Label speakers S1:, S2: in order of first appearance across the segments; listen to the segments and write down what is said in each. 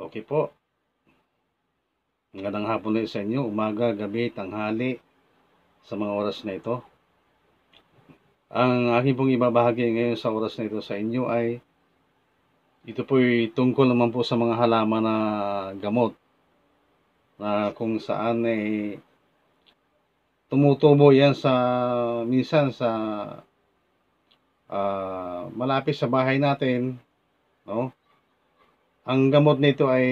S1: Okay po. Magandang hapon ulit sa inyo, umaga, gabi, tanghali, sa mga oras na ito. Ang aking pong ibabahagi ngayon sa oras na ito sa inyo ay ito po tungkol naman po sa mga halaman na gamot na kung saan ay tumutubo yan sa minsan sa ah, malapit sa bahay natin no ang gamot nito ay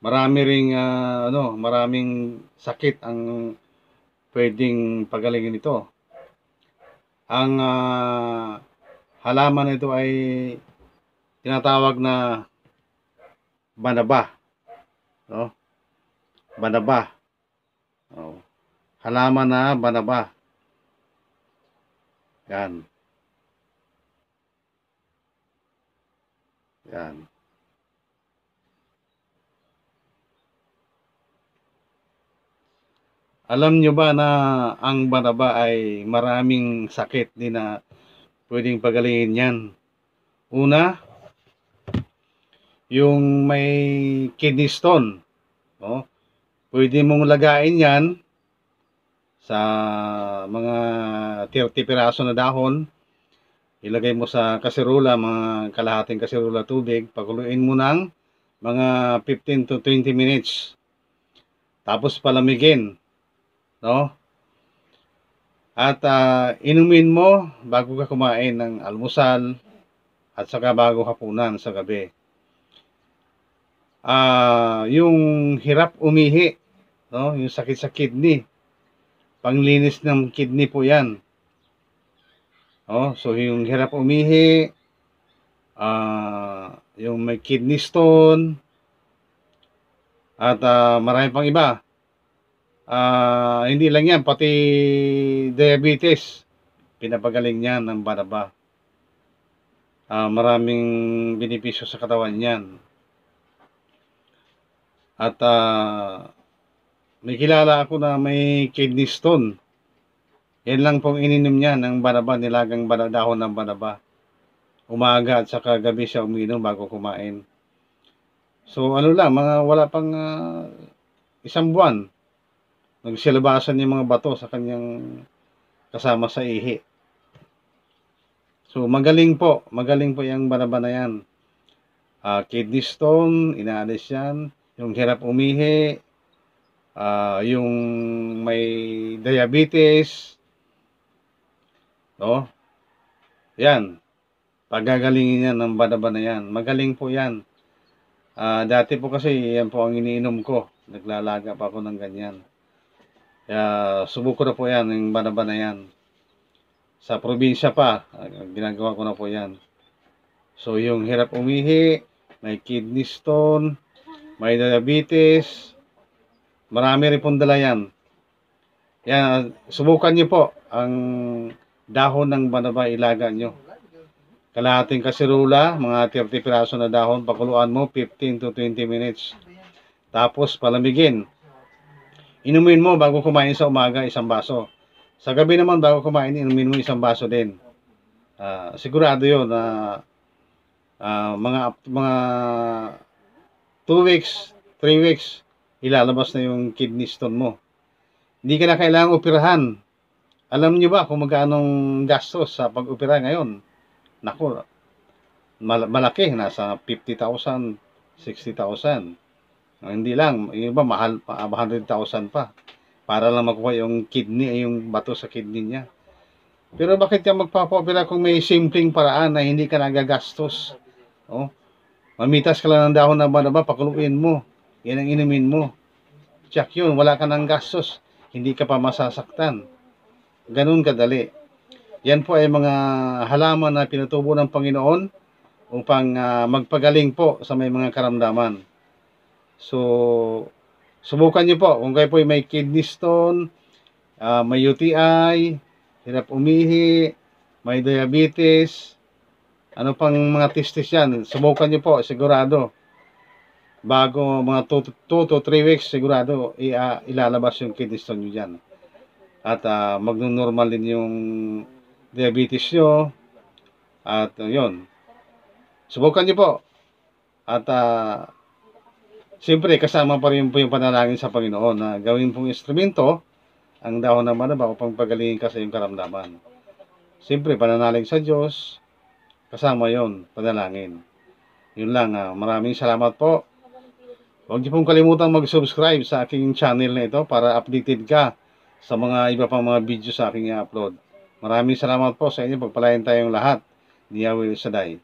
S1: marami ring ah, ano maraming sakit ang pwedeng pagalingin nito. Ang ah, halaman nito ay tinatawag na banaba no? Banaba. Oh. halaman na banaba. Yan yan Alam nyo ba na ang banaba ay maraming sakit din na pwedeng pagalingin yan? Una, yung may kidney stone. No? Pwede mong lagain yan sa mga 30 piraso na dahon. Ilagay mo sa kaserola, mga kalahating kaserola tubig. Pakuluin mo ng mga 15 to 20 minutes. Tapos palamigin no? At ah, inumin mo bago ka kumain ng almusal at saka bago hapunan sa gabi. Ah, yung hirap umihi, no? Yung sakit sa kidney. Panglinis ng kidney po 'yan. Oh, so yung hirap umihi, ah, yung may kidney stone, at ah, marami pang iba. Ah, hindi lang yan, pati diabetes. Pinapagaling niyan ng banaba. Ah, maraming benepisyo sa katawan niyan. At ah, may kilala ako na may kidney stone. Yan lang pong ininom niya ng banaba, nilagang bana, dahon ng banaba. Umaga at saka gabi siya uminom bago kumain. So ano lang, mga wala pang ah, isang buwan nagsilabasan yung mga bato sa kanyang kasama sa ihi. So magaling po, magaling po yung banaba na yan. Ah, kidney stone, inaalis yan. Yung hirap umihi, ah, yung may diabetes, no? Yan. Pagagalingin yan ng banaba na yan. Magaling po yan. Ah, dati po kasi yan po ang iniinom ko. Naglalaga pa ako ng ganyan. Kaya subuko na po yan, yung banaba na yan. Sa probinsya pa, ah, ginagawa ko na po yan. So yung hirap umihi, may kidney stone, may diabetes, marami rin pong dala yan. Yan, subukan nyo po ang dahon ng banaba ilaga nyo. Kalahating kasirula, mga 30 piraso na dahon, pakuluan mo 15 to 20 minutes. Tapos palamigin. Inumin mo bago kumain sa umaga isang baso. Sa gabi naman bago kumain, inumin mo isang baso din. Ah, sigurado 'yon na ah, mga mga 2 weeks, 3 weeks ilalabas na yung kidney stone mo. Hindi ka na kailangang operahan. Alam niyo ba kung magkano gastos sa pag-opera ngayon? Nako, mal- malaki, nasa 50,000, 60,000. Ah, hindi lang, yung iba mahal pa, 100,000 pa. Para lang makuha yung kidney, ay yung bato sa kidney niya. Pero bakit ka magpapopera kung may simpleng paraan na hindi ka nagagastos? Oh, mamitas ka lang ng dahon ng banaba, pakuluin mo. Yan ang inumin mo. Check yun, wala ka ng gastos. Hindi ka pa masasaktan. Ganun kadali. Yan po ay mga halaman na pinutubo ng Panginoon upang ah, magpagaling po sa may mga karamdaman. So, subukan nyo po. Kung kayo po ay may kidney stone, ah, may UTI, hirap umihi, may diabetes, ano pang mga testis yan, subukan nyo po, sigurado. Bago mga 2 to 3 weeks, sigurado ah, ilalabas yung kidney stone nyo dyan. At uh, magno-normal din yung diabetes nyo. At uh, yun. Subukan nyo po. At ah, siyempre kasama pa rin po yung panalangin sa Panginoon na gawin pong instrumento ang dahon ng manaba upang pagalingin ka sa iyong karamdaman. Siyempre, pananalig sa Diyos, kasama yon panalangin. Yun lang, ah, maraming salamat po. Huwag niyo pong kalimutan mag-subscribe sa aking channel na ito para updated ka sa mga iba pang mga video sa aking i-upload. Maraming salamat po sa inyo. Pagpalain tayong lahat. Diyawi Saday.